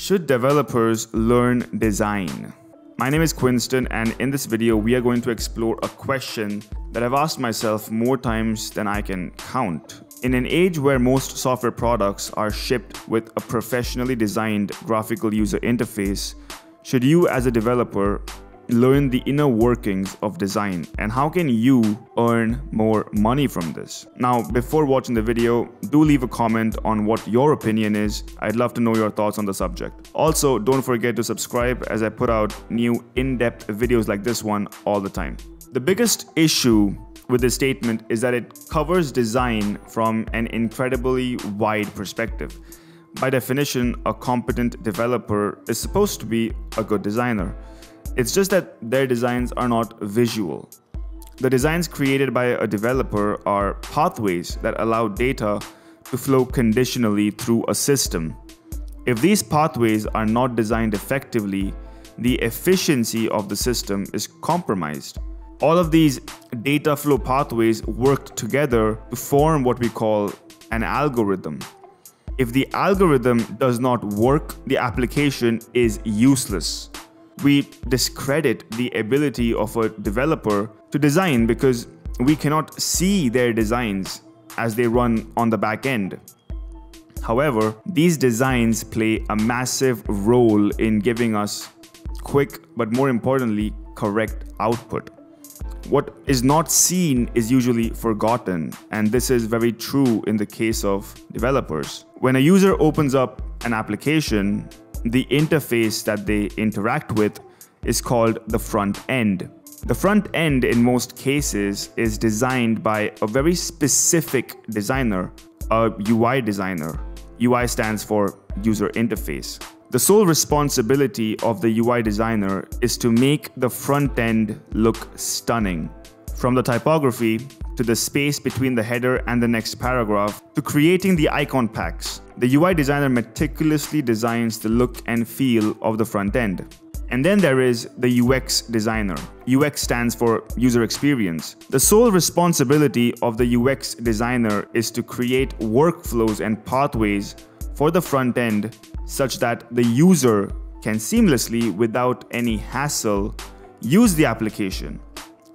Should developers learn design? My name is Quinston, and in this video, we are going to explore a question that I've asked myself more times than I can count. In an age where most software products are shipped with a professionally designed graphical user interface, should you, as a developer, learn the inner workings of design and how can you earn more money from this. Now, before watching the video, do leave a comment on what your opinion is. I'd love to know your thoughts on the subject. Also, don't forget to subscribe as I put out new in-depth videos like this one all the time. The biggest issue with this statement is that it covers design from an incredibly wide perspective. By definition, a competent developer is supposed to be a good designer. It's just that their designs are not visual. The designs created by a developer are pathways that allow data to flow conditionally through a system. If these pathways are not designed effectively, the efficiency of the system is compromised. All of these data flow pathways work together to form what we call an algorithm. If the algorithm does not work, the application is useless we discredit the ability of a developer to design because we cannot see their designs as they run on the back end. However, these designs play a massive role in giving us quick, but more importantly, correct output. What is not seen is usually forgotten, and this is very true in the case of developers. When a user opens up an application, the interface that they interact with is called the front end. The front end, in most cases, is designed by a very specific designer, a UI designer. UI stands for user interface. The sole responsibility of the UI designer is to make the front end look stunning. From the typography to the space between the header and the next paragraph to creating the icon packs, the UI designer meticulously designs the look and feel of the front end. And then there is the UX designer. UX stands for user experience. The sole responsibility of the UX designer is to create workflows and pathways for the front end such that the user can seamlessly, without any hassle, use the application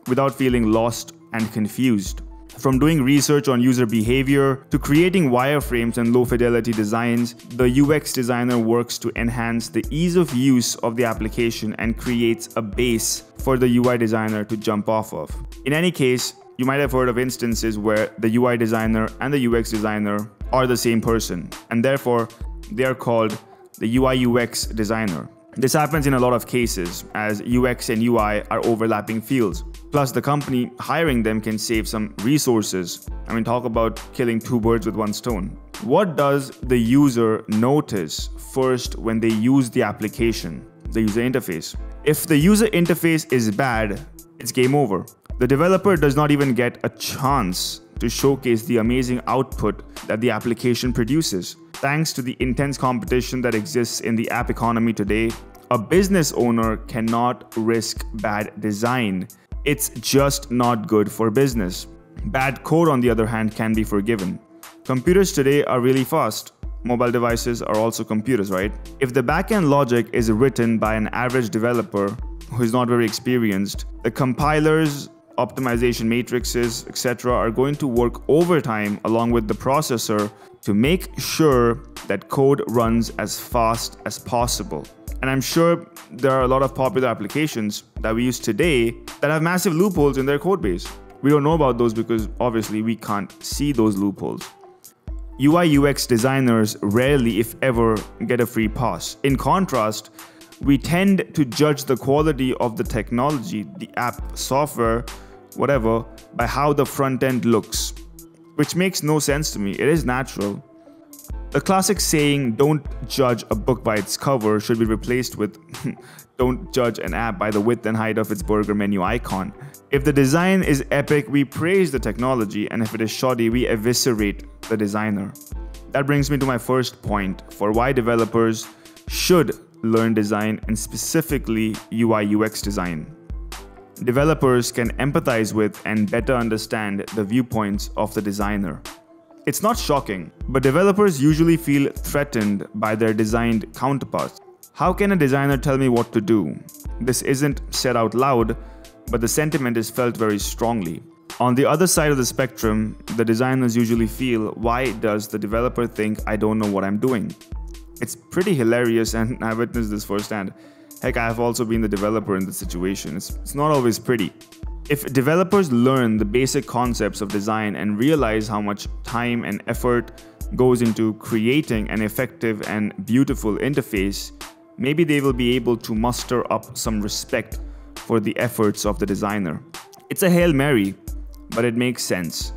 without feeling lost and confused. From doing research on user behavior to creating wireframes and low fidelity designs, the UX designer works to enhance the ease of use of the application and creates a base for the UI designer to jump off of. In any case, you might have heard of instances where the UI designer and the UX designer are the same person, and therefore they are called the UI UX designer. This happens in a lot of cases, as UX and UI are overlapping fields. Plus, the company hiring them can save some resources. I mean, talk about killing two birds with one stone. What does the user notice first when they use the application, the user interface? If the user interface is bad, it's game over. The developer does not even get a chance to showcase the amazing output that the application produces. Thanks to the intense competition that exists in the app economy today, a business owner cannot risk bad design it's just not good for business. Bad code, on the other hand, can be forgiven. Computers today are really fast. Mobile devices are also computers, right? If the backend logic is written by an average developer who is not very experienced, the compilers, optimization matrices, etc., are going to work overtime along with the processor to make sure that code runs as fast as possible. And I'm sure there are a lot of popular applications that we use today that have massive loopholes in their code base. We don't know about those because obviously we can't see those loopholes. UI UX designers rarely, if ever, get a free pass. In contrast, we tend to judge the quality of the technology, the app, software, whatever, by how the front end looks, which makes no sense to me. It is natural. The classic saying, don't judge a book by its cover, should be replaced with, don't judge an app by the width and height of its burger menu icon. If the design is epic, we praise the technology, and if it is shoddy, we eviscerate the designer. That brings me to my first point for why developers should learn design and specifically UI UX design. Developers can empathize with and better understand the viewpoints of the designer. It's not shocking, but developers usually feel threatened by their designed counterparts. How can a designer tell me what to do? This isn't said out loud, but the sentiment is felt very strongly. On the other side of the spectrum, the designers usually feel, why does the developer think I don't know what I'm doing? It's pretty hilarious, and I witnessed this firsthand. Heck, I have also been the developer in this situation. It's, it's not always pretty. If developers learn the basic concepts of design and realize how much time and effort goes into creating an effective and beautiful interface, maybe they will be able to muster up some respect for the efforts of the designer. It's a Hail Mary, but it makes sense.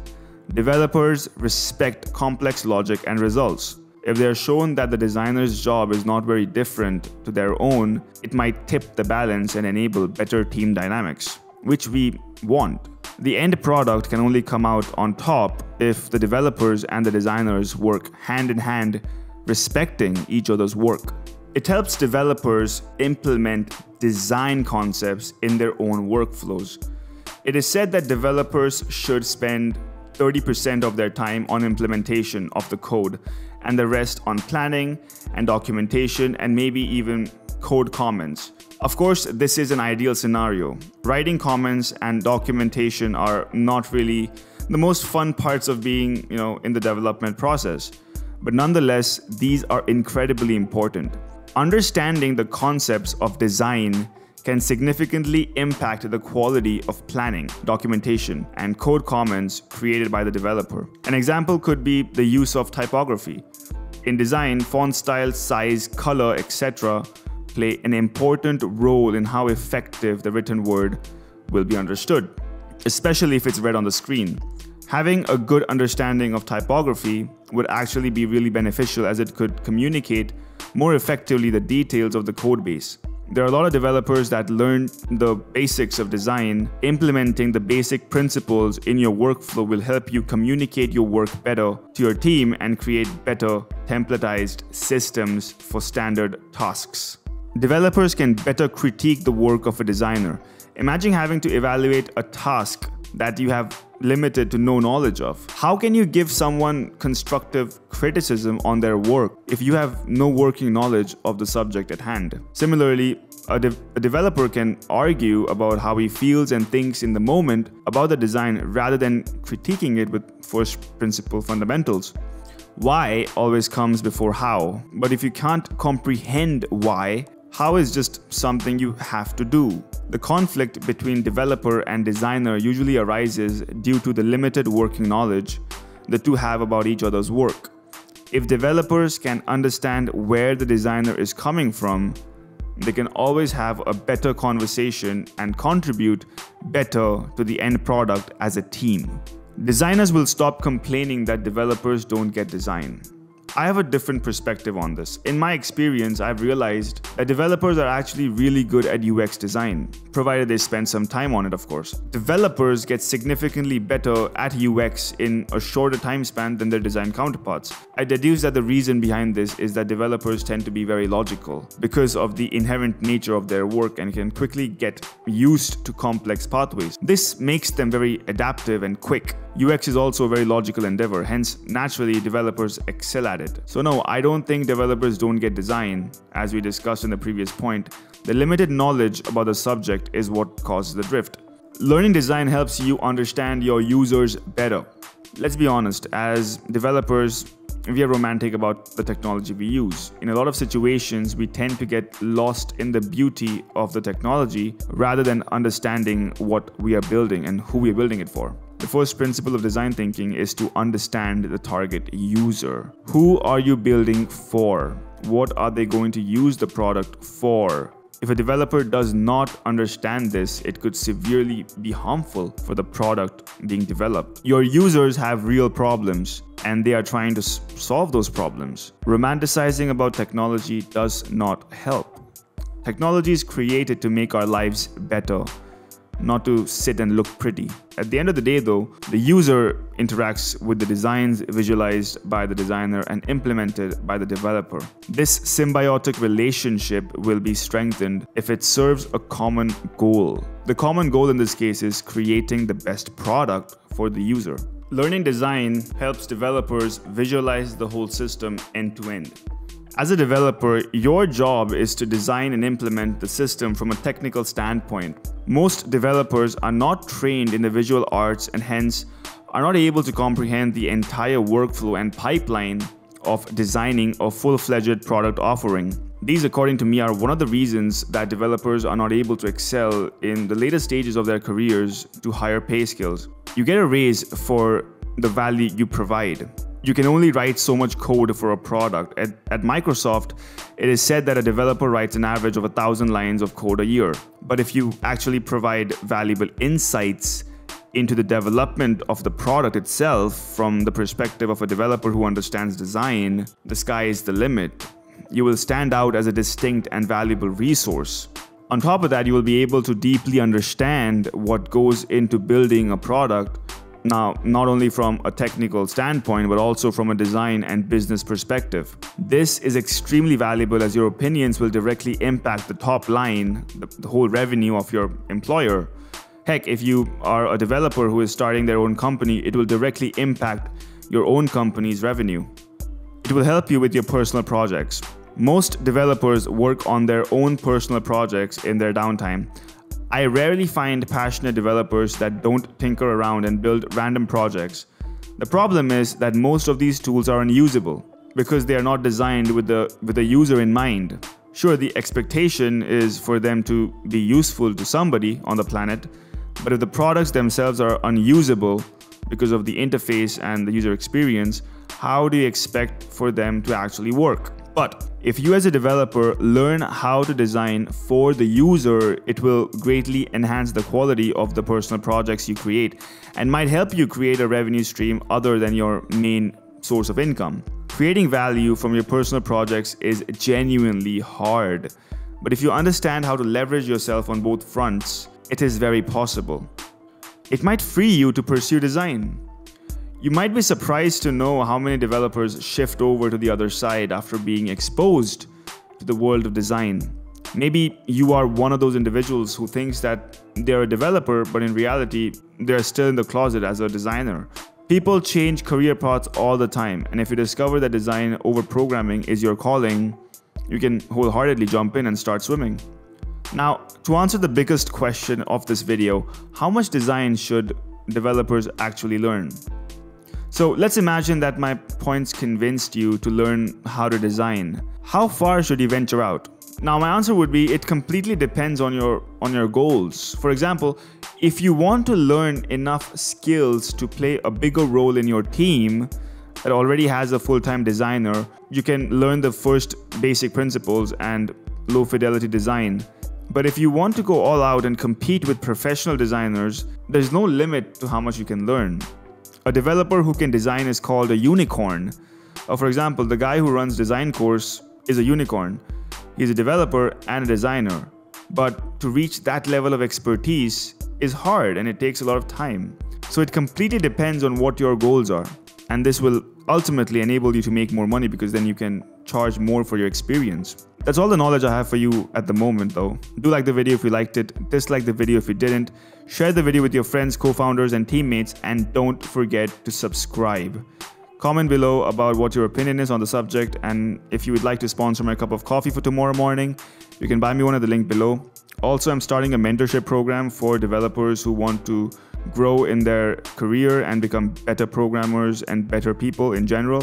Developers respect complex logic and results. If they are shown that the designer's job is not very different to their own, it might tip the balance and enable better team dynamics, which we want. The end product can only come out on top if the developers and the designers work hand in hand, respecting each other's work. It helps developers implement design concepts in their own workflows it is said that developers should spend 30% of their time on implementation of the code and the rest on planning and documentation and maybe even code comments. Of course, this is an ideal scenario. Writing comments and documentation are not really the most fun parts of being, you know, in the development process. But nonetheless, these are incredibly important. Understanding the concepts of design can significantly impact the quality of planning, documentation, and code comments created by the developer. An example could be the use of typography. In design, font style, size, color, etc. play an important role in how effective the written word will be understood, especially if it's read on the screen. Having a good understanding of typography would actually be really beneficial as it could communicate more effectively the details of the code base. There are a lot of developers that learn the basics of design. Implementing the basic principles in your workflow will help you communicate your work better to your team and create better templatized systems for standard tasks. Developers can better critique the work of a designer. Imagine having to evaluate a task that you have limited to no knowledge of. How can you give someone constructive criticism on their work if you have no working knowledge of the subject at hand? Similarly, a, de- a, developer can argue about how he feels and thinks in the moment about the design rather than critiquing it with first principle fundamentals. Why always comes before how, but if you can't comprehend why, how is just something you have to do. The conflict between developer and designer usually arises due to the limited working knowledge the two have about each other's work. If developers can understand where the designer is coming from, they can always have a better conversation and contribute better to the end product as a team. Designers will stop complaining that developers don't get design. I have a different perspective on this. In my experience, I've realized that developers are actually really good at UX design, provided they spend some time on it, of course. Developers get significantly better at UX in a shorter time span than their design counterparts. I deduce that the reason behind this is that developers tend to be very logical because of the inherent nature of their work and can quickly get used to complex pathways. This makes them very adaptive and quick. UX is also a very logical endeavor, hence, naturally, developers excel at it. So, no, I don't think developers don't get design. As we discussed in the previous point, the limited knowledge about the subject is what causes the drift. Learning design helps you understand your users better. Let's be honest, as developers, we are romantic about the technology we use. In a lot of situations, we tend to get lost in the beauty of the technology rather than understanding what we are building and who we are building it for. The first principle of design thinking is to understand the target user. Who are you building for? What are they going to use the product for? If a developer does not understand this, it could severely be harmful for the product being developed. Your users have real problems and they are trying to solve those problems. Romanticizing about technology does not help. Technology is created to make our lives better not to sit and look pretty. At the end of the day, though, the user interacts with the designs visualized by the designer and implemented by the developer. This symbiotic relationship will be strengthened if it serves a common goal. The common goal in this case is creating the best product for the user. Learning design helps developers visualize the whole system end to end. As a developer, your job is to design and implement the system from a technical standpoint. Most developers are not trained in the visual arts and hence are not able to comprehend the entire workflow and pipeline of designing a full-fledged product offering. These, according to me, are one of the reasons that developers are not able to excel in the later stages of their careers to higher pay skills. You get a raise for the value you provide you can only write so much code for a product. At, at, Microsoft, it is said that a developer writes an average of a thousand lines of code a year. But if you actually provide valuable insights into the development of the product itself from the perspective of a developer who understands design, the sky is the limit. You will stand out as a distinct and valuable resource. On top of that, you will be able to deeply understand what goes into building a product now, not only from a technical standpoint, but also from a design and business perspective. This is extremely valuable as your opinions will directly impact the top line, the, the whole revenue of your employer. Heck, if you are a developer who is starting their own company, it will directly impact your own company's revenue. It will help you with your personal projects. Most developers work on their own personal projects in their downtime. I rarely find passionate developers that don't tinker around and build random projects. The problem is that most of these tools are unusable because they are not designed with the with the user in mind. Sure, the expectation is for them to be useful to somebody on the planet, but if the products themselves are unusable because of the interface and the user experience, how do you expect for them to actually work? But if you as a developer learn how to design for the user, it will greatly enhance the quality of the personal projects you create and might help you create a revenue stream other than your main source of income. Creating value from your personal projects is genuinely hard, but if you understand how to leverage yourself on both fronts, it is very possible. It might free you to pursue design, you might be surprised to know how many developers shift over to the other side after being exposed to the world of design. Maybe you are one of those individuals who thinks that they're a developer, but in reality, they're still in the closet as a designer. People change career paths all the time, and if you discover that design over programming is your calling, you can wholeheartedly jump in and start swimming. Now, to answer the biggest question of this video, how much design should developers actually learn? So let's imagine that my points convinced you to learn how to design. How far should you venture out? Now my answer would be it completely depends on your on your goals. For example, if you want to learn enough skills to play a bigger role in your team that already has a full-time designer, you can learn the first basic principles and low fidelity design. But if you want to go all out and compete with professional designers, there's no limit to how much you can learn. A developer who can design is called a unicorn. Uh, for example, the guy who runs DesignCourse is a unicorn. He's a developer and a designer. But to reach that level of expertise is hard and it takes a lot of time. So it completely depends on what your goals are. And this will ultimately enable you to make more money because then you can charge more for your experience. That's all the knowledge I have for you at the moment though. Do like the video if you liked it, dislike the video if you didn't, share the video with your friends, co-founders and teammates and don't forget to subscribe. Comment below about what your opinion is on the subject and if you would like to sponsor my cup of coffee for tomorrow morning, you can buy me one at the link below. Also, I'm starting a mentorship program for developers who want to grow in their career and become better programmers and better people in general.